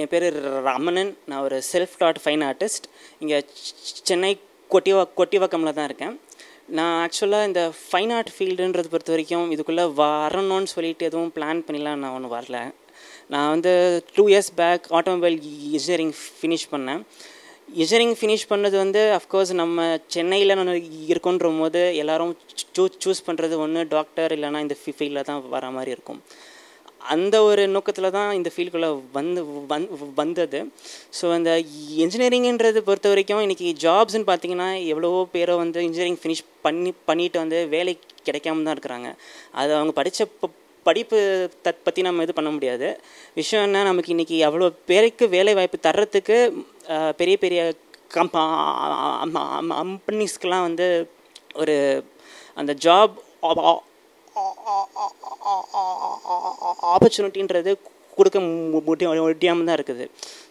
என் பேர் ரமணன் நான் ஒரு செல்ஃப் டாட் ஃபைன் ஆர்டிஸ்ட் இங்கே சென்னை கொட்டிவா கொட்டிவாக்கமில் தான் இருக்கேன். நான் ஆக்சுவலாக இந்த ஃபைன் ஆர்ட் ஃபீல்டுன்றது பொறுத்த வரைக்கும் இதுக்குள்ளே வரணும்னு சொல்லிட்டு எதுவும் பிளான் பண்ணிலாம் நான் ஒன்றும் வரல. நான் வந்து two years back automobile engineering finish பண்ணேன். இன்ஜினியரிங் ஃபினிஷ் பண்ணது வந்து அஃப்கோர்ஸ் நம்ம சென்னையில் நான் இருக்கோன்ற போது எல்லோரும் சூ சூஸ் பண்ணுறது ஒன்று டாக்டர் இல்லைனா இந்த ஃபீல்டில் தான் வர மாதிரி இருக்கும். அந்த ஒரு நோக்கத்தில் தான் இந்த ஃபீல்டுக்குள்ளே வந்து வந் வந்தது ஸோ அந்த இன்ஜினியரிங்ன்றது பொறுத்த வரைக்கும் இன்றைக்கி ஜாப்ஸ்னு பார்த்தீங்கன்னா எவ்வளவோ பேரை வந்து இன்ஜினியரிங் ஃபினிஷ் பண்ணி பண்ணிட்டு வந்து வேலை கிடைக்காம தான் இருக்கிறாங்க அது அவங்க படித்த படிப்பு த பற்றி நம்ம இது பண்ண முடியாது விஷயம் என்ன நமக்கு இன்றைக்கி அவ்வளோ பேருக்கு வேலை வாய்ப்பு தர்றதுக்கு பெரிய பெரிய கம்ப கம்பெனிஸ்க்கெலாம் வந்து ஒரு அந்த ஜாப் ஆப்பர்ச்சுனிட்டின்றது கொடுக்க முடியாமல் தான் இருக்குது.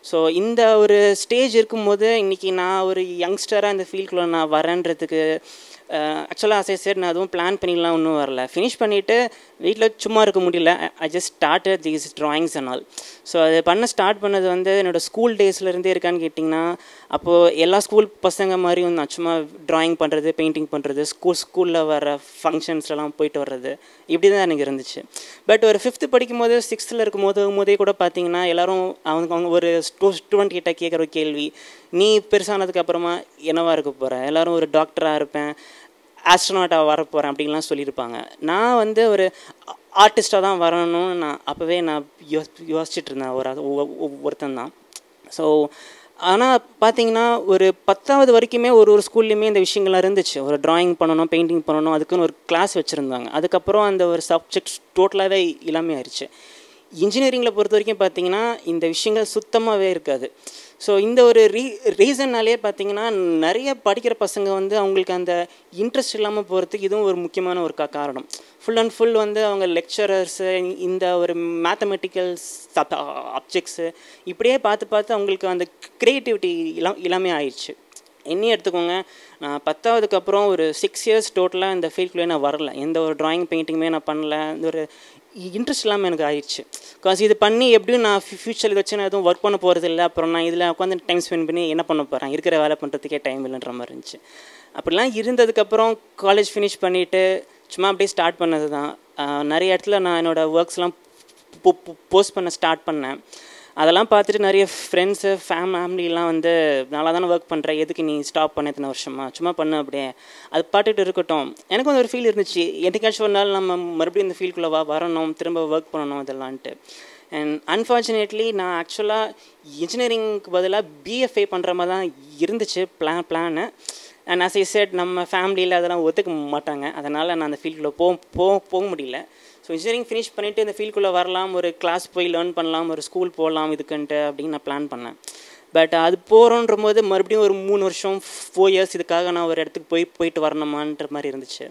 ஸோ இந்த ஒரு ஸ்டேஜ் இருக்கும்போது இன்றைக்கி நான் ஒரு யங்ஸ்டராக இந்த ஃபீல்டுக்குள்ளே நான் வரேன்றதுக்கு ஆக்சுவலாக அசை சார் நான் அதுவும் பிளான் பண்ணிடலாம் ஒன்றும் வரல. ஃபினிஷ் பண்ணிவிட்டு வீட்டில் சும்மா இருக்க முடியல. I just started these drawings and all so அது பண்ண ஸ்டார்ட் பண்ணது வந்து என்னோடய ஸ்கூல் டேஸ்லேருந்தே இருக்கான்னு கேட்டிங்கன்னா அப்போது எல்லா ஸ்கூல் பசங்க மாதிரியும் நான் சும்மா ட்ராயிங் பண்ணுறது பெயிண்டிங் பண்ணுறது ஸ்கூல் ஸ்கூலில் வர ஃபங்க்ஷன்ஸ்லாம் போயிட்டு வர்றது இப்படி தான் எனக்கு இருந்துச்சு. பட் ஒரு ஃபிஃப்த்து படிக்கும் போது சிக்ஸ்த்தில் இருக்கும் போது போதே கூட பார்த்தீங்கன்னா எல்லோரும் அவங்க அவங்க ஒரு ஸ்டூ ஸ்டூடெண்ட் கிட்ட கேட்குற கேள்வி நீ பெருசானதுக்கு அப்புறமா இருக்க போகிற எல்லோரும் ஒரு டாக்டராக இருப்பேன். ஆஸ்ட்ரோனாட்டாக வர போகிறேன் அப்படின்லாம் சொல்லியிருப்பாங்க. நான் வந்து ஒரு ஆர்டிஸ்ட்டாக தான் வரணும்னு நான் அப்போவே நான் யோ யோசிச்சுட்டு இருந்தேன் ஒரு ஒருத்தன் தான். ஸோ ஆனால் பார்த்தீங்கன்னா ஒரு பத்தாவது வரைக்குமே ஒரு ஒரு ஸ்கூல்லையுமே இந்த விஷயங்கள்லாம் இருந்துச்சு. ஒரு ட்ராயிங் பண்ணணும் பெயிண்டிங் பண்ணணும் அதுக்குன்னு ஒரு கிளாஸ் வச்சுருந்தாங்க. அதுக்கப்புறம் அந்த ஒரு சப்ஜெக்ட் டோட்டலாகவே இல்லாமல் ஆயிடுச்சு இன்ஜினியரிங்கில் பொறுத்த வரைக்கும் பார்த்தீங்கன்னா இந்த விஷயங்கள் சுத்தமாகவே இருக்காது. ஸோ இந்த ஒரு ரீ ரீசன்னாலே பார்த்தீங்கன்னா நிறைய படிக்கிற பசங்க வந்து அவங்களுக்கு அந்த இன்ட்ரெஸ்ட் இல்லாமல் போகிறதுக்கு இதுவும் ஒரு முக்கியமான ஒரு கா காரணம். ஃபுல் அண்ட் ஃபுல் வந்து அவங்க லெக்சரர்ஸு இந்த ஒரு மேத்தமெட்டிக்கல் அப்ஜெக்ட்ஸு இப்படியே பார்த்து பார்த்து அவங்களுக்கு அந்த க்ரியேட்டிவிட்டி இல்லாம் எல்லாமே ஆயிடுச்சு. என்னையும் எடுத்துக்கோங்க நான் பத்தாவதுக்கு அப்புறம் ஒரு சிக்ஸ் இயர்ஸ் டோட்டலாக இந்த ஃபீல்டுக்குள்ளே நான் வரல. எந்த ஒரு ட்ராயிங் பெயிண்டிங்குமே நான் பண்ணல. இந்த ஒரு இன்ட்ரெஸ்ட் இல்லாமல் எனக்கு ஆயிடுச்சு. பிகாஸ் இது பண்ணி எப்படியும் நான் ஃப்யூச்சரில் வச்சு நான் எதுவும் ஒர்க் பண்ண போகிறது இல்லை. அப்புறம் நான் இதில் உட்காந்து டைம் ஸ்பெண்ட் பண்ணி என்ன பண்ண போகிறேன் இருக்கிற வேலை பண்ணுறதுக்கே டைம் இல்லைன்ற மாதிரி இருந்துச்சு. அப்படிலாம் இருந்ததுக்கப்புறம் காலேஜ் ஃபினிஷ் பண்ணிவிட்டு சும்மா அப்படியே ஸ்டார்ட் பண்ணது தான் நிறைய இடத்துல நான் என்னோடய ஒர்க்ஸ்லாம் போஸ்ட் பண்ண ஸ்டார்ட் பண்ணேன். அதெல்லாம் பார்த்துட்டு நிறைய ஃப்ரெண்ட்ஸு ஃபேம் ஃபேமிலிலாம் வந்து நல்லா தானே ஒர்க் பண்ணுற எதுக்கு நீ ஸ்டாப் பண்ண இத்தனை வருஷமா? சும்மா பண்ண அப்படியே. அது பாட்டுட்டு இருக்கட்டும். எனக்கு வந்து ஒரு ஃபீல் இருந்துச்சு. என்னைக்காச்சும் ஒரு நாள் நம்ம மறுபடியும் இந்த ஃபீல்டுக்குள்ளே வா வரணும் திரும்ப ஒர்க் பண்ணணும் இதெல்லான்ட்டு. அண்ட் அன்ஃபார்ச்சுனேட்லி நான் ஆக்சுவலாக இன்ஜினியரிங்க்கு பதிலாக பிஎஃப்ஐ பண்ணுற மாதிரி தான் இருந்துச்சு. Plan plan and as I said நம்ம ஃபேமிலியில் அதெல்லாம் ஒத்துக்க மாட்டாங்க. அதனால் நான் அந்த ஃபீல்டில் போக போக முடியல. ஸோ இன்ஜினியரிங் ஃபினிஷ் பண்ணிவிட்டு இந்த ஃபீல்டுக்குள்ளே வரலாம் ஒரு கிளாஸ் போய் லேர்ன் பண்ணலாம் ஒரு ஸ்கூல் போகலாம் இதுக்குன்ட்டு அப்படின்னு நான் பிளான் பண்ணேன். பட் அது போகிறோன்ற போது மறுபடியும் ஒரு மூணு வருஷம் ஃபோர் இயர்ஸ் இதுக்காக நான் ஒரு இடத்துக்கு போய் போயிட்டு வரணுமான்ற மாதிரி இருந்துச்சு.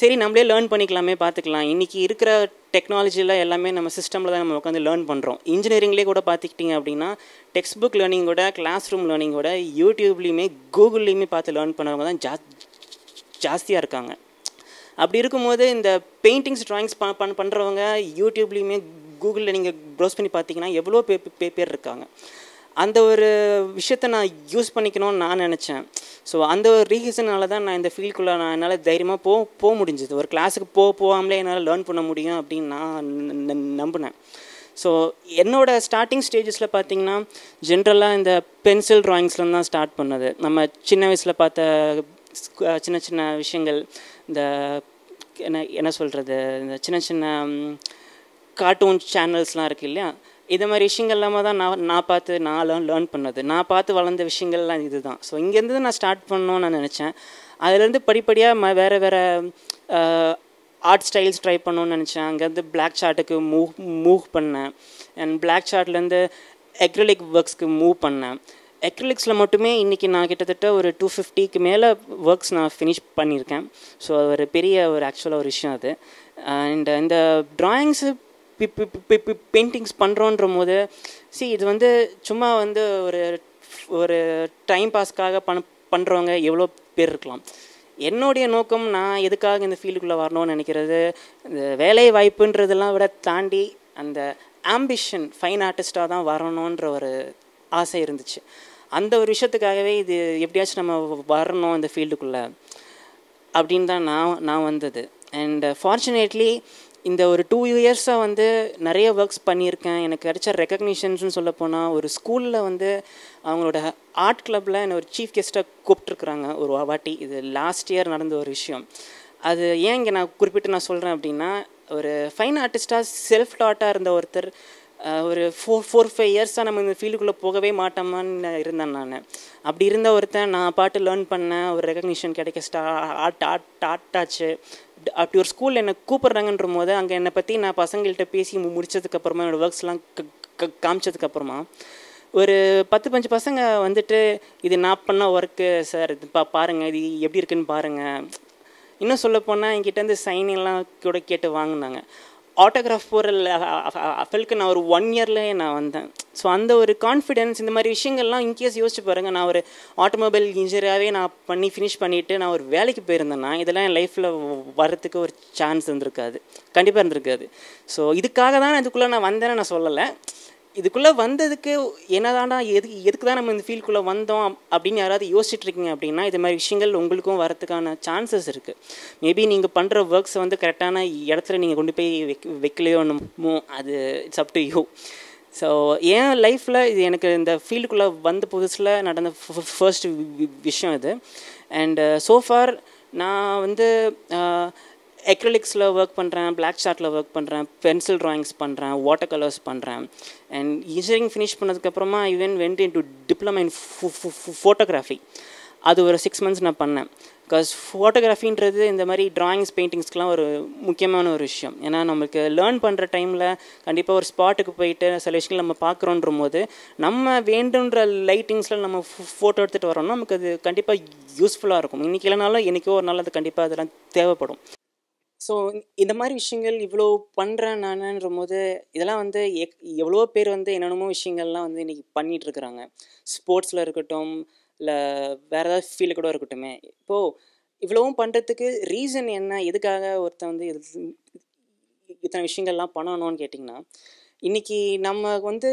சரி நம்மளே லேர்ன் பண்ணிக்கலாமே பார்த்துக்கலாம். இன்றைக்கி இருக்கிற டெக்னாலஜியில் எல்லாமே நம்ம சிஸ்டமில் தான் நம்ம உட்காந்து லேர்ன் பண்ணுறோம் இன்ஜினியரிங்லேயே கூட பார்த்துக்கிட்டிங்க அப்படின்னா டெக்ஸ்ட் புக் லேர்னிங்கோட கிளாஸ் ரூம் லேர்னிங்கோட யூடியூப்லேயுமே கூகுள்லேயுமே பார்த்து லேர்ன் பண்ணுறவங்க தான் ஜா ஜாஸ்தியாக இருக்காங்க. அப்படி இருக்கும்போது இந்த பெயிண்டிங்ஸ் ட்ராயிங்ஸ் ப பண் பண்ணுறவங்க யூடியூப்லேயுமே கூகுளில் நீங்கள் ப்ரௌஸ் பண்ணி பார்த்தீங்கன்னா எவ்வளோ பே பே- பேர் இருக்காங்க. அந்த ஒரு விஷயத்த நான் யூஸ் பண்ணிக்கணும்னு நான் நினச்சேன். ஸோ அந்த ஒரு ரீசனால தான் நான் இந்த ஃபீல்டுக்குள்ளே நான் என்னால் தைரியமாக போ போக முடிஞ்சது. ஒரு கிளாஸுக்கு போக போகாமலே என்னால் லேர்ன் பண்ண முடியும் அப்படின்னு நான் நம்பினேன். ஸோ என்னோட ஸ்டார்டிங் ஸ்டேஜஸில் பார்த்தீங்கன்னா ஜென்ரலாக இந்த பென்சில் ட்ராயிங்ஸ்லாம் தான் ஸ்டார்ட் பண்ணது. நம்ம சின்ன வயசில் பார்த்த சின்ன சின்ன விஷயங்கள் இந்த என்ன என்ன சொல்கிறது இந்த சின்ன சின்ன கார்ட்டூன் சேனல்ஸ்லாம் இருக்குது இல்லையா? இது மாதிரி விஷயங்கள் இல்லாமல் தான் நான் நான் பார்த்து நான் லேர்ன் லேர்ன் பண்ணது. நான் பார்த்து வளர்ந்த விஷயங்கள்லாம் இது தான் ஸோ இங்கேருந்து நான் ஸ்டார்ட் பண்ணணும்னு நான் நினச்சேன். அதுலேருந்து படிப்படியாக ம வேறு வேறு ஆர்ட் ஸ்டைல்ஸ் ட்ரை பண்ணணும்னு நினச்சேன். அங்கேருந்து பிளாக் சார்ட்டுக்கு மூவ் மூவ் பண்ணேன். அண்ட் பிளாக் சார்ட்லேருந்து எக்ரலிக் ஒர்க்ஸ்க்கு மூவ் பண்ணேன். எக்ரலிக்ஸில் மட்டுமே இன்றைக்கி நான் கிட்டத்தட்ட ஒரு டூ ஃபிஃப்டிக்கு மேலே ஒர்க்ஸ் நான் ஃபினிஷ் பண்ணியிருக்கேன். ஸோ அது ஒரு பெரிய ஒரு ஆக்சுவலாக ஒரு விஷயம் அது. அண்ட் இந்த ட்ராயிங்ஸு பெயிண்டிங்ஸ் பண்ணுறோன்ற போது சி இது வந்து சும்மா வந்து ஒரு ஒரு டைம் பாஸ்க்காக பண் பண்ணுறவங்க எவ்வளோ பேர் இருக்கலாம். என்னுடைய நோக்கம் நான் எதுக்காக இந்த ஃபீல்டுக்குள்ளே வரணும்னு நினைக்கிறது? இந்த வேலை வாய்ப்புன்றதெல்லாம் விட தாண்டி அந்த ஆம்பிஷன் ஃபைன் ஆர்டிஸ்ட்டாக தான் வரணுன்ற ஒரு ஆசை இருந்துச்சு. அந்த ஒரு விஷயத்துக்காகவே இது எப்படியாச்சும் நம்ம வரணும் இந்த ஃபீல்டுக்குள்ளே அப்படின்னு தான் நான் நான் வந்தது. அண்ட் ஃபார்ச்சுனேட்லி uh, இந்த ஒரு டூ இயர்ஸாக வந்து நிறைய ஒர்க்ஸ் பண்ணியிருக்கேன். எனக்கு கிடைச்ச ரெக்கக்னிஷன்ஸ்னு சொல்லப்போனால் ஒரு ஸ்கூலில் வந்து அவங்களோட ஆர்ட் கிளப்பில் என்னை ஒரு சீஃப் கெஸ்ட்டாக கூப்பிட்டுருக்குறாங்க ஒரு வாட்டி. இது லாஸ்ட் இயர் நடந்த ஒரு விஷயம். அது ஏன் இங்கே நான் குறிப்பிட்டு நான் சொல்கிறேன் அப்படின்னா ஒரு ஃபைன் ஆர்டிஸ்ட்டாக செல்ஃப் டாட்டாக இருந்த ஒருத்தர் ஒரு ஃபோர் ஃபோர் ஃபைவ் இயர்ஸாக நம்ம இந்த ஃபீல்டுக்குள்ளே போகவே மாட்டோமான்னு இருந்தேன் நான். அப்படி இருந்த ஒருத்தன் நான் பாட்டு லேர்ன் பண்ணேன். ஒரு ரெகக்னிஷன் கிடைக்க ஸ்டா ஆட் ஆட் ஆட் ஆச்சு. அப்படி ஒரு ஸ்கூலில் என்னை கூப்பிட்றாங்கன்ற போது அங்கே என்னை பற்றி நான் பசங்கள்கிட்ட பேசி முடித்ததுக்கப்புறமா முடிச்சதுக்கப்புறமா என்னோடய ஒர்க்ஸ்லாம் காமிச்சதுக்கப்புறமா ஒரு பத்து பஞ்சு பசங்க வந்துட்டு இது நான் பண்ண ஒர்க்கு சார் இது பா பாருங்கள் இது எப்படி இருக்குன்னு பாருங்கள் இன்னும் சொல்ல போனால் என்கிட்ட சைன் எல்லாம் கூட கேட்டு வாங்கினாங்க. ஆட்டோகிராஃப் போகிற அஃபலுக்கு நான் ஒரு ஒன் இயர்லேயே நான் வந்தேன். ஸோ அந்த ஒரு கான்ஃபிடென்ஸ் இந்த மாதிரி விஷயங்கள்லாம் இன்கேஸ் யோசிச்சு பாருங்கள் நான் ஒரு ஆட்டோமொபைல் இன்ஜினியராகவே நான் பண்ணி ஃபினிஷ் பண்ணிவிட்டு நான் ஒரு வேலைக்கு போயிருந்தேன்னா இதெல்லாம் என் லைஃப்பில் வர்றதுக்கு ஒரு சான்ஸ் இருந்திருக்காது. கண்டிப்பாக இருந்திருக்காது. ஸோ இதுக்காக தான் நான் இதுக்குள்ளே நான் வந்தேன்னு நான் சொல்லலை. இதுக்குள்ளே வந்ததுக்கு என்னதாண்டா எதுக்கு எதுக்கு தான் நம்ம இந்த ஃபீல்டுக்குள்ளே வந்தோம் அப்படின்னு யாராவது யோசிச்சுட்டு இருக்கீங்க அப்படின்னா இது மாதிரி விஷயங்கள் உங்களுக்கும் வரதுக்கான சான்சஸ் இருக்குது மேபி நீங்கள் பண்ணுற ஒர்க்ஸை வந்து கரெக்டான இடத்துல நீங்கள் கொண்டு போய் வைக்க வைக்கலையோ அது it's up to you so என் லைஃப்பில் இது எனக்கு இந்த ஃபீல்டுக்குள்ளே வந்த புதுசில் நடந்த ஃபர்ஸ்ட் விஷயம் இது. அண்டு சோஃபார் uh, நான் வந்து uh, எக்ரலிக்ஸில் ஒர்க் பண்ணுறேன் பிளாக் சார்ட்டில் ஒர்க் பண்ணுறேன் பென்சில் ட்ராயிங்ஸ் பண்ணுறேன் வாட்டர் கலர்ஸ் பண்ணுறேன் அண்ட் இன்ஜினியரிங் ஃபினிஷ் பண்ணதுக்கப்புறமா even went into diploma in photography அது ஒரு சிக்ஸ் மந்த்ஸ் நான் பண்ணேன். பிகாஸ் ஃபோட்டோகிராஃபின்றது இந்த மாதிரி ட்ராயிங்ஸ் பெயிண்டிங்ஸ்க்கெலாம் ஒரு முக்கியமான ஒரு விஷயம். ஏன்னா நமக்கு லேர்ன் பண்ணுற டைமில் கண்டிப்பாக ஒரு ஸ்பாட்டுக்கு போயிட்டு சில விஷயங்கள் நம்ம பார்க்குறோன்ற போது நம்ம வேண்டுன்ற லைட்டிங்ஸில் நம்ம ஃபோட்டோ எடுத்துகிட்டு வரோம்னா நமக்கு அது கண்டிப்பாக யூஸ்ஃபுல்லாக இருக்கும். இன்றைக்கி இல்லைனாலும் என்றைக்கோ ஒரு நாள் அது கண்டிப்பாக அதெல்லாம் தேவைப்படும். ஸோ இந்த மாதிரி விஷயங்கள் இவ்வளோ பண்ணுறேன் நானுன்ற போது இதெல்லாம் வந்து எக் எவ்வளோ பேர் வந்து என்னென்னமோ விஷயங்கள்லாம் வந்து இன்றைக்கி பண்ணிகிட்ருக்குறாங்க ஸ்போர்ட்ஸில் இருக்கட்டும் இல்லை வேறு ஏதாவது ஃபீல்டு கூட இருக்கட்டுமே. இப்போது இவ்வளவும் பண்ணுறதுக்கு ரீசன் என்ன? எதுக்காக ஒருத்தன் வந்து இது இத்தனை விஷயங்கள்லாம் பண்ணணும்னு கேட்டிங்கன்னா இன்றைக்கி நம்ம வந்து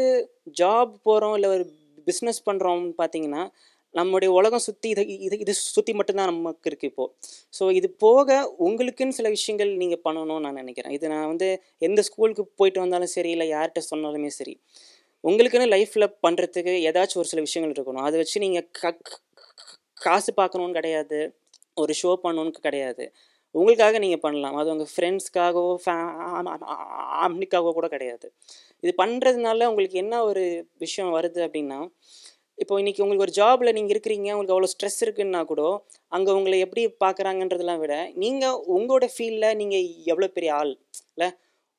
ஜாப் போகிறோம் இல்லை ஒரு பிஸ்னஸ் பண்ணுறோம்னு பார்த்தீங்கன்னா நம்முடைய உலகம் சுற்றி இதை இது இது சுற்றி மட்டும்தான் நமக்கு இருக்குது இப்போது ஸோ இது போக உங்களுக்குன்னு சில விஷயங்கள் நீங்கள் பண்ணணும்னு நான் நினைக்கிறேன். இது நான் வந்து எந்த ஸ்கூலுக்கு போயிட்டு வந்தாலும் சரி இல்லை யார்கிட்ட சொன்னாலுமே சரி உங்களுக்குன்னு லைஃப்பில் பண்ணுறதுக்கு ஏதாச்சும் ஒரு சில விஷயங்கள் இருக்கணும். அதை வச்சு நீங்கள் க க- காசு பார்க்கணுன்னு கிடையாது ஒரு ஷோ பண்ணணுன்னு கிடையாது. உங்களுக்காக நீங்கள் பண்ணலாம். அது உங்கள் ஃப்ரெண்ட்ஸ்க்காகவோ ஃபேமிலிக்காகவோ கூட கிடையாது. இது பண்ணுறதுனால உங்களுக்கு என்ன ஒரு விஷயம் வருது அப்படின்னா இப்போ இன்றைக்கி உங்களுக்கு ஒரு ஜாபில் நீங்கள் இருக்கிறீங்க உங்களுக்கு அவ்வளோ ஸ்ட்ரெஸ் இருக்குன்னா கூட அங்கே உங்களை எப்படி பார்க்குறாங்கன்றதெல்லாம் விட நீங்கள் உங்களோட ஃபீல்டில் நீங்கள் எவ்வளோ பெரிய ஆள் இல்லை?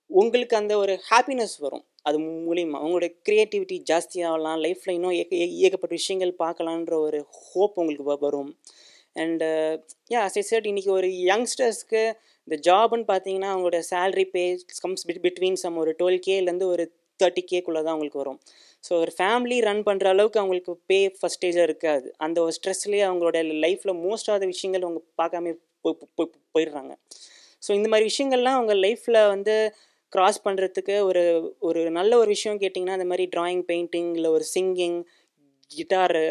உங்களுக்கு அந்த ஒரு ஹாப்பினஸ் வரும். அது மூலிமா உங்களோட க்ரியேட்டிவிட்டி ஜாஸ்தியாகலாம் லைஃப்பில் இன்னும் ஏக ஏ- ஏகப்பட்ட விஷயங்கள் பார்க்கலான்ற ஒரு ஹோப் உங்களுக்கு வரும். And yeah as I said இன்றைக்கி ஒரு யங்ஸ்டர்ஸ்க்கு இந்த ஜாப்னு பார்த்தீங்கன்னா அவங்களோட salary pay comes bit between some ஒரு டுவெல் கேலேருந்து ஒரு தேர்ட்டி கேக்குள்ளே தான் அவங்களுக்கு வரும். ஸோ ஒரு ஃபேமிலி ரன் பண்ணுற அளவுக்கு அவங்களுக்கு பே ஃபஸ்டேஜாக இருக்காது. அந்த ஒரு ஸ்ட்ரெஸ்லேயே அவங்களோட லைஃப்பில் மோஸ்ட் ஆஃப் த விஷயங்கள் அவங்க பார்க்காம போயிடுறாங்க. ஸோ இந்த மாதிரி விஷயங்கள்லாம் அவங்க லைஃப்பில் வந்து க்ராஸ் பண்ணுறதுக்கு ஒரு ஒரு நல்ல ஒரு விஷயம் கேட்டிங்கன்னா அந்த மாதிரி ட்ராயிங் பெயிண்டிங் இல்லை ஒரு சிங்கிங் கிட்டாரு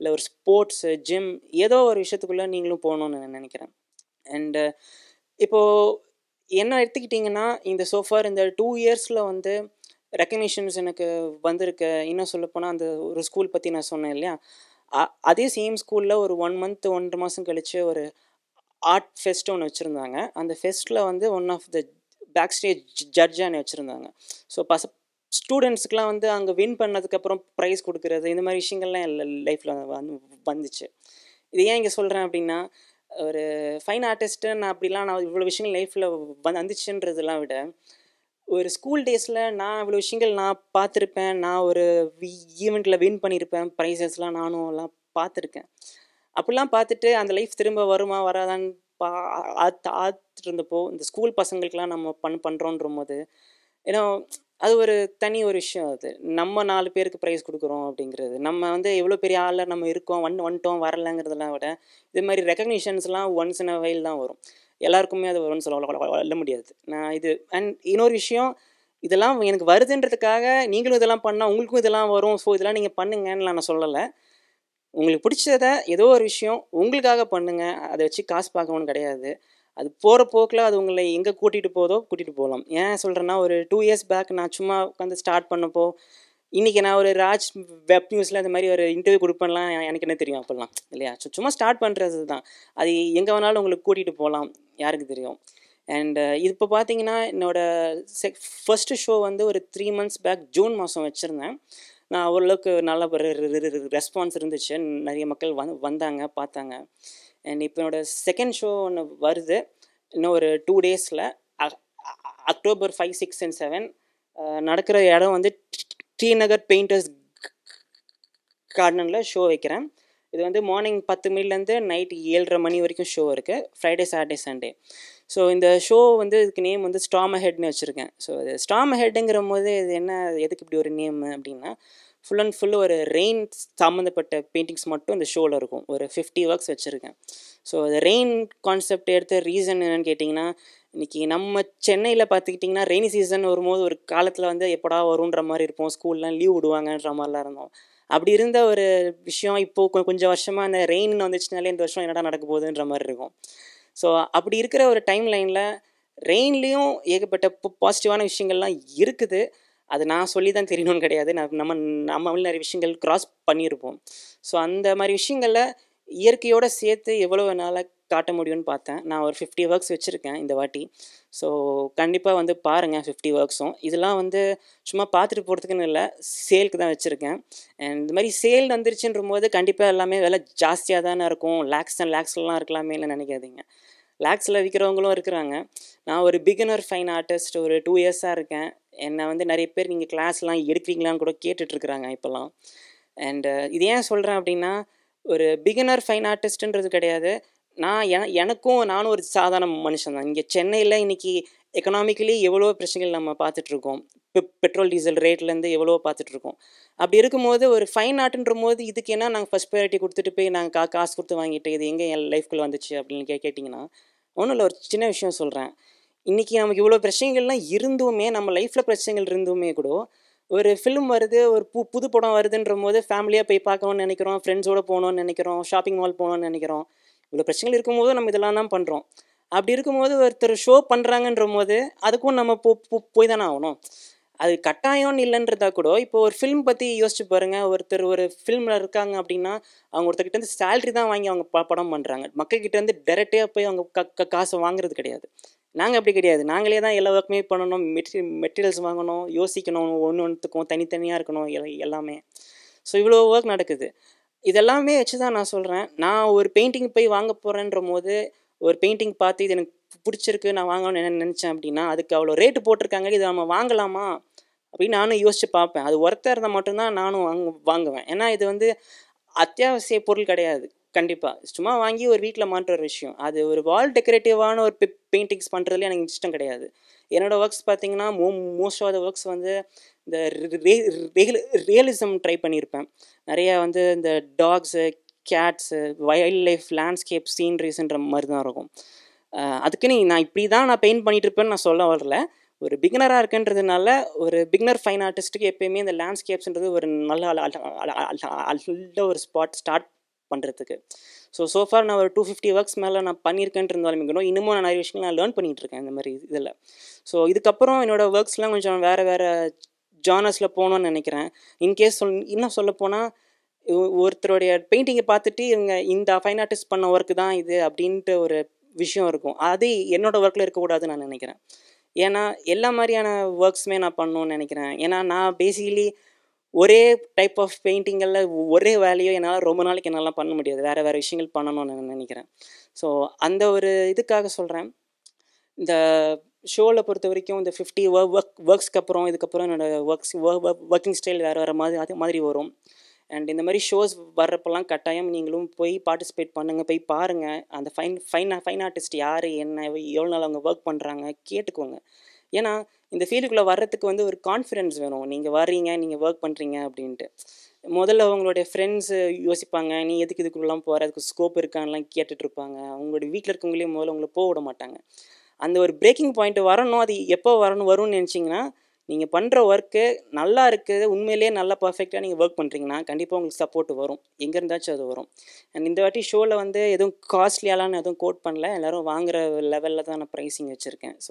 இல்லை ஒரு ஸ்போர்ட்ஸு ஜிம் ஏதோ ஒரு விஷயத்துக்குள்ளே நீங்களும் போகணுன்னு நான் நினைக்கிறேன். அண்டு இப்போது என்ன எடுத்துக்கிட்டிங்கன்னா இந்த சோஃபார் இந்த டூ இயர்ஸில் வந்து ரெக்கக்னிஷன்ஸ் எனக்கு வந்திருக்கு. இன்னும் சொல்லப்போனால் அந்த ஒரு ஸ்கூல் பற்றி நான் சொன்னேன் இல்லையா? அ- அதே சேம் ஸ்கூலில் ஒரு ஒன் மந்த் ஒன்றரை மாதம் கழித்து ஒரு ஆர்ட் ஃபெஸ்ட் ஒன்று வச்சுருந்தாங்க. அந்த ஃபெஸ்ட்டில் வந்து one of the back stage ஜட்ஜானு வச்சுருந்தாங்க. ஸோ பச ஸ்டூடெண்ட்ஸுக்கெலாம் வந்து அங்கே வின் பண்ணதுக்கப்புறம் ப்ரைஸ் கொடுக்குறது இந்த மாதிரி விஷயங்கள்லாம் எல்லாம் லைஃப்பில் வந்து வந்துச்சு. இது ஏன் இங்கே சொல்கிறேன் அப்படின்னா ஒரு ஃபைன் ஆர்டிஸ்ட்டு நான் அப்படிலாம் நான் இவ்வளோ விஷயங்கள் லைஃப்பில் வந்து வந்துச்சுன்றதெல்லாம் விட ஒரு ஸ்கூல் டேஸில் நான் இவ்வளோ விஷயங்கள் நான் பார்த்துருப்பேன். நான் ஒரு ஈவெண்ட்டில் வின் பண்ணியிருப்பேன் ப்ரைஸஸ்லாம் நானும் எல்லாம் பார்த்துருக்கேன். அப்படிலாம் பார்த்துட்டு அந்த லைஃப் திரும்ப வருமா வராதான்னு பா ஆத் இருந்தப்போ இந்த ஸ்கூல் பசங்களுக்கெலாம் நம்ம பண் பண்ணுறோன்ற போது ஏன்னா அது ஒரு தனி ஒரு விஷயம் அது. நம்ம நாலு பேருக்கு ப்ரைஸ் கொடுக்குறோம் அப்படிங்கிறது. நம்ம வந்து எவ்வளோ பெரிய ஆளில் நம்ம இருக்கோம் வந்து வந்துட்டோம் வரலங்கிறதெல்லாம் விட இது மாதிரி ரெக்கக்னிஷன்ஸ்லாம் ஒன்ஸ் இன் அ வயல் தான் வரும். எல்லாருக்குமே அது வரும்னு சொல்ல சொல்ல முடியாது. நான் இது அண்ட் இன்னொரு விஷயம் இதெல்லாம் எனக்கு வருதுன்றதுக்காக நீங்களும் இதெல்லாம் பண்ணால் உங்களுக்கும் இதெல்லாம் வரும். ஸோ இதெல்லாம் நீங்கள் பண்ணுங்கன்னு நான் சொல்லலை. உங்களுக்கு பிடிச்சத ஏதோ ஒரு விஷயம் உங்களுக்காக பண்ணுங்கள் அதை வச்சு காசு பார்க்கணும்னு கிடையாது. அது போகிற போக்கில் அது உங்களை எங்கே கூட்டிகிட்டு போதோ கூட்டிகிட்டு போகலாம் ஏன் சொல்கிறேன்னா ஒரு டூ இயர்ஸ் பேக் நான் சும்மா உட்காந்து ஸ்டார்ட் பண்ணப்போ இன்றைக்கி நான் ஒரு ராஜ் வெப் நியூஸில் அந்த மாதிரி ஒரு இன்டர்வியூ கொடுப்பேன்லாம் எனக்கு என்ன தெரியும் அப்போல்லாம்? இல்லையா? சும்மா ஸ்டார்ட் பண்ணுறது தான் அது எங்கே வேணாலும் உங்களுக்கு கூட்டிகிட்டு போகலாம். யாருக்கு தெரியும்? அண்ட் இப்போ பார்த்தீங்கன்னா என்னோடய செக் ஃபஸ்ட்டு ஷோ வந்து ஒரு த்ரீ மந்த்ஸ் பேக் ஜூன் மாதம் வச்சுருந்தேன். நான் ஓரளவுக்கு நல்ல ஒரு ரெஸ்பான்ஸ் இருந்துச்சு. நிறைய மக்கள் வந் வந்தாங்க பார்த்தாங்க. அண்ட் இப்போ என்னோடய செகண்ட் ஷோ ஒன்று வருது. இன்னும் ஒரு டூ டேஸில் October five six and seven நடக்கிற இடம் வந்து ஸ்ரீநகர் பெயிண்டர்ஸ் கார்டனில் ஷோ வைக்கிறேன். இது வந்து மார்னிங் பத்து மணிலேருந்து நைட் ஏழரை மணி வரைக்கும் ஷோ இருக்குது ஃப்ரைடே சாட்டர்டே சண்டே ஸோ இந்த ஷோ வந்து இதுக்கு நேம் வந்து ஸ்டாம் ஹெட்னு வச்சுருக்கேன். ஸோ இது ஸ்டாம் ஹெட்டுங்கிற போது இது என்ன எதுக்கு இப்படி ஒரு நேம் அப்படின்னா ஃபுல் அண்ட் ஃபுல் ஒரு ரெயின் சம்மந்தப்பட்ட பெயிண்டிங்ஸ் மட்டும் இந்த ஷோவில் இருக்கும். ஒரு ஃபிஃப்டி ஒர்க்ஸ் வச்சுருக்கேன். ஸோ அது ரெயின் கான்செப்ட் எடுத்த ரீசன் என்னென்னு கேட்டிங்கன்னா இன்றைக்கி நம்ம சென்னையில் பார்த்துக்கிட்டிங்கன்னா ரெய்னி சீசன் வரும்போது ஒரு காலத்தில் வந்து எப்படா வரும்ன்ற மாதிரி இருப்போம். ஸ்கூல்லாம் லீவ் விடுவாங்கன்ற மாதிரிலாம் இருந்தோம். அப்படி இருந்த ஒரு விஷயம் இப்போது கொஞ்சம் வருஷமாக அந்த ரெயின் வந்துச்சுனாலே இந்த வருஷம் என்னடா நடக்க போகுதுன்ற மாதிரி இருக்கும். ஸோ அப்படி இருக்கிற ஒரு டைம் லைனில் ரெயின்லேயும் ஏகப்பட்ட பாசிட்டிவான விஷயங்கள்லாம் இருக்குது. அது நான் சொல்லி தான் தெரியணும்னு கிடையாது. நம்ம நம்ம நம்மளும் நிறைய விஷயங்கள் கிராஸ் பண்ணியிருப்போம். ஸோ அந்த மாதிரி விஷயங்களில் இயற்கையோடு சேர்த்து எவ்வளோ என்னால் காட்ட முடியும்னு பார்த்தேன். நான் ஒரு ஃபிஃப்டி ஒர்க்ஸ் வச்சுருக்கேன் இந்த வாட்டி. ஸோ கண்டிப்பாக வந்து பாருங்கள் ஃபிஃப்டி ஒர்க்ஸும் இதெல்லாம் வந்து சும்மா பார்த்துட்டு போகிறதுக்குன்னு இல்லை சேலுக்கு தான் வச்சுருக்கேன். அண்ட் இந்த மாதிரி சேல் வந்துருச்சுன்ற போது கண்டிப்பாக எல்லாமே விலை ஜாஸ்தியாக தானே இருக்கும். லேக்ஸ் அண்ட் லேக்ஸ்லாம் இருக்கலாமே நினைக்காதீங்க. லேக்ஸில் விற்கிறவங்களும் இருக்கிறாங்க. நான் ஒரு பிகினர் ஃபைன் ஆர்டிஸ்ட் ஒரு டூ இயர்ஸாக இருக்கேன். என்னை வந்து நிறைய பேர் நீங்கள் கிளாஸ்லாம் எடுக்கிறீங்களான்னு கூட கேட்டுட்ருக்குறாங்க இப்போல்லாம். அண்டு இது ஏன் சொல்கிறேன் அப்படின்னா ஒரு பிகினர் ஃபைன் ஆர்டிஸ்ட்ன்றது கிடையாது. நான் என எனக்கும் நானும் ஒரு சாதாரண மனுஷன் தான். இங்கே சென்னையில் இன்றைக்கி எக்கனாமிக்கலி எவ்வளோ பிரச்சனைகள் நம்ம பார்த்துட்ருக்கோம். பெட்ரோல் டீசல் ரேட்லேருந்து எவ்வளோ பார்த்துட்ருக்கோம். அப்படி இருக்கும்போது ஒரு ஃபைன் ஆர்ட்ன்ற போது இதுக்கு என்ன நாங்கள் ஃபஸ்ட் ப்ரையாரிட்டி கொடுத்துட்டு போய் நாங்கள் கா காசு கொடுத்து வாங்கிட்டு இது எங்கே என் லைஃப்குள்ளே வந்துச்சு அப்படின்னு கே கேட்டிங்கன்னா ஒன்றும் இல்லை. ஒரு சின்ன விஷயம் சொல்கிறேன் இன்றைக்கி நமக்கு இவ்வளோ பிரச்சனைகள்லாம் இருந்துமே நம்ம லைஃப்பில் பிரச்சனைகள் இருந்துமே கூட ஒரு ஃபிலிம் வருது ஒரு பு புது படம் வருதுன்ற போது ஃபேமிலியாக போய் பார்க்கணும்னு நினைக்கிறோம் ஃப்ரெண்ட்ஸோடு போகணும்னு நினைக்கிறோம் ஷாப்பிங் மால் போகணும்னு நினைக்கிறோம். இவ்வளோ பிரச்சனைகள் இருக்கும்போது நம்ம இதெல்லாம் தான் பண்ணுறோம் அப்படி இருக்கும்போது ஒருத்தர் ஷோ பண்ணுறாங்கன்ற போது அதுக்கும் நம்ம போ போய் தானே ஆகணும். அது கட்டாயம்னு இல்லைன்றதா கூட இப்போ ஒரு ஃபிலிம் பற்றி யோசிச்சு பாருங்கள் ஒருத்தர் ஒரு ஃபிலிமில் இருக்காங்க அப்படின்னா அவங்க ஒருத்தர்கிட்ட இருந்து சேலரி தான் வாங்கி அவங்க ப படம் பண்ணுறாங்க மக்கள்கிட்ட இருந்து டேரெக்டாக போய் அவங்க க- காசை வாங்குறது கிடையாது. நாங்கள் அப்படி கிடையாது. நாங்களே தான் எல்லா ஒர்க்குமே பண்ணணும். மெட்டீரியல் மெட்டீரியல்ஸ் வாங்கணும் யோசிக்கணும் ஒன்று ஒன்றுத்துக்கும் தனித்தனியாக இருக்கணும் எல்லாமே. ஸோ இவ்வளோ ஒர்க் நடக்குது. இதெல்லாமே வச்சு தான் நான் சொல்கிறேன் நான் ஒரு பெயிண்டிங் போய் வாங்க போகிறேன்ற போது ஒரு பெயிண்டிங் பார்த்து இது எனக்கு பிடிச்சிருக்கு நான் வாங்கணும்னு என்ன நினச்சேன் அப்படின்னா அதுக்கு அவ்வளோ ரேட்டு போட்டிருக்காங்க. இதை நம்ம வாங்கலாமா? அப்படின்னு நானும் யோசிச்சு பார்ப்பேன். அது ஒருத்தர் இருந்தால் மட்டும்தான் நானும் வாங்க வாங்குவேன். ஏன்னா இது வந்து அத்தியாவசிய பொருள் கிடையாது. கண்டிப்பாக சும்மா வாங்கி ஒரு வீட்டில் மாட்டுற ஒரு விஷயம் அது ஒரு வால் டெக்கரேட்டிவான ஒரு பெயிண்டிங்ஸ் பண்ணுறதுல எனக்கு இஷ்டம் கிடையாது என்னோடய ஒர்க்ஸ் பார்த்தீங்கன்னா மோ மோஸ்ட் ஆஃப் த ஒர்க்ஸ் வந்து இந்த ரியலிசம் ட்ரை பண்ணியிருப்பேன் நிறையா வந்து இந்த dogs cats wild life landscape சீன்ரிஸ்ன்ற மாதிரி தான் இருக்கும் அதுக்குன்னு நான் இப்படி தான் நான் பெயிண்ட் பண்ணிட்டு இருப்பேன்னு நான் சொல்ல வரல ஒரு பிகினராக இருக்குன்றதுனால ஒரு பிகினர் ஃபைன் ஆர்டிஸ்ட்டுக்கு எப்பயுமே இந்த லேண்ட்ஸ்கேப்ஸ்ன்றது ஒரு நல்ல நல்ல ஒரு ஸ்பாட் ஸ்டார்ட் பண்ணுறதுக்கு ஸோ சோஃபார் நான் ஒரு டூ ஃபிஃப்டி ஒர்க்ஸ் மேலே நான் பண்ணியிருக்கேன்ட்டு இருந்தாலும் கூட இன்னமும் நான் நிறைய விஷயங்கள் நான் லேர்ன் பண்ணிகிட்டு இருக்கேன் இந்த மாதிரி இதில். ஸோ இதுக்கப்புறம் என்னோடய ஒர்க்ஸ்லாம் கொஞ்சம் வேறு வேறு ஜானர்ஸில் போகணும்னு நினைக்கிறேன். இன்கேஸ் சொல் இன்னும் சொல்ல போனால் ஒருத்தருடைய பெயிண்டிங்கை பார்த்துட்டு இவங்க இந்த ஃபைன் ஆர்டிஸ்ட் பண்ண ஒர்க்கு தான் இது அப்படின்ட்டு ஒரு விஷயம் இருக்கும். அது என்னோட ஒர்க்கில் இருக்கக்கூடாதுன்னு நான் நினைக்கிறேன். ஏன்னா எல்லா மாதிரியான ஒர்க்ஸுமே நான் பண்ணணும்னு நினைக்கிறேன். ஏன்னா நான் பேசிக்கலி ஒரே டைப் ஆஃப் பெயிண்டிங்கில் ஒரே வேலையோ என்னால் ரொம்ப நாளைக்கு என்னால் பண்ண முடியாது. வேறு வேறு விஷயங்கள் பண்ணணும்னு நான் நினைக்கிறேன். ஸோ அந்த ஒரு இதுக்காக சொல்கிறேன் இந்த ஷோவில் பொறுத்த வரைக்கும் இந்த ஃபிஃப்டி ஒர்க் ஒர்க்ஸ்க்கு அப்புறம் இதுக்கப்புறம் என்னோடய ஒர்க்ஸ் ஒர்க்கிங் ஸ்டைல் வேறு வேறு மாதிரி அது மாதிரி வரும். அண்ட் இந்த மாதிரி ஷோஸ் வர்றப்பெல்லாம் கட்டாயம் நீங்களும் போய் பார்ட்டிசிபேட் பண்ணுங்கள் போய் பாருங்கள் அந்த ஃபைன் ஃபைன் ஃபைன் ஆர்டிஸ்ட் யார் என்ன எவ்வளோ நாள் அவங்க ஒர்க் பண்ணுறாங்க கேட்டுக்கோங்க. ஏன்னா இந்த ஃபீல்டுக்குள்ளே வர்றதுக்கு வந்து ஒரு கான்ஃபிடென்ஸ் வேணும். நீங்கள் வர்றீங்க நீங்கள் ஒர்க் பண்ணுறீங்க அப்படின்ட்டு. முதல்ல அவங்களுடைய ஃப்ரெண்ட்ஸு யோசிப்பாங்க நீ எதுக்கு இதுக்குள்ளெலாம் போகிற அதுக்கு ஸ்கோப் இருக்கான்லாம் கேட்டுட்ருப்பாங்க. அவங்களுடைய வீட்டில் இருக்கவங்களையும் முதல்ல உங்களை போக விட மாட்டாங்க. அந்த ஒரு பிரேக்கிங் பாயிண்ட் வரணும் அது எப்போ வரணும் வரும்னு நினச்சிங்கன்னா நீங்கள் பண்ணுற ஒர்க்கு நல்லா இருக்குது உண்மையிலேயே நல்லா பர்ஃபெக்டாக நீங்கள் ஒர்க் பண்ணுறீங்கன்னா கண்டிப்பாக உங்களுக்கு சப்போர்ட் வரும். எங்கே இருந்தாச்சும் அது வரும். அண்ட் இந்த வாட்டி ஷோவில் வந்து எதுவும் காஸ்ட்லியாலாம் எதுவும் கோட் பண்ணல. எல்லோரும் வாங்குற லெவலில் தான் நான் ப்ரைஸிங் வச்சுருக்கேன். ஸோ